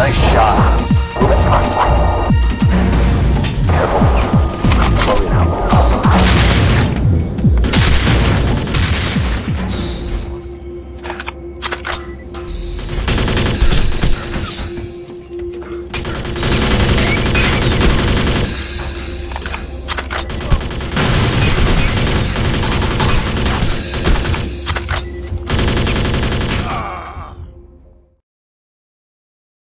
Nice shot.